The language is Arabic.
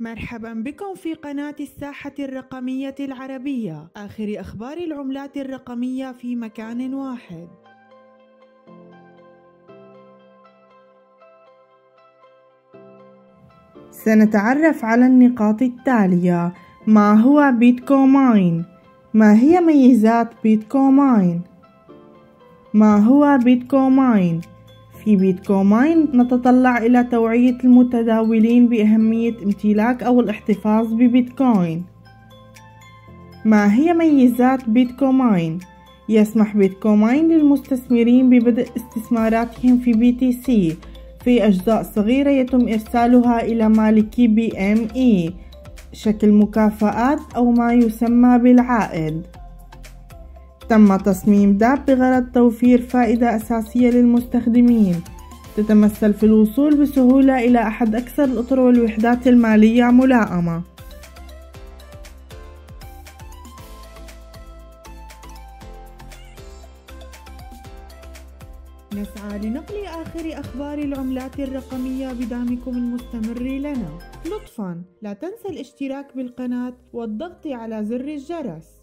مرحبا بكم في قناة الساحة الرقمية العربية آخر أخبار العملات الرقمية في مكان واحد. سنتعرف على النقاط التالية. ما هو BitcoMine؟ ما هي ميزات BitcoMine؟ ما هو BitcoMine؟ في BitcoMine نتطلع إلى توعية المتداولين بأهمية امتلاك أو الاحتفاظ ببيتكوين. ما هي ميزات BitcoMine؟ يسمح BitcoMine للمستثمرين ببدء استثماراتهم في BTC. في أجزاء صغيرة يتم إرسالها إلى مالكي BME. شكل مكافآت أو ما يسمى بالعائد. تم تصميم داب بغرض توفير فائدة أساسية للمستخدمين. تتمثل في الوصول بسهولة إلى أحد أكثر الأطر والوحدات المالية ملائمة. نسعى لنقل آخر أخبار العملات الرقمية بدعمكم المستمر لنا. لطفا لا تنسى الاشتراك بالقناة والضغط على زر الجرس.